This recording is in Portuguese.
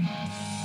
Música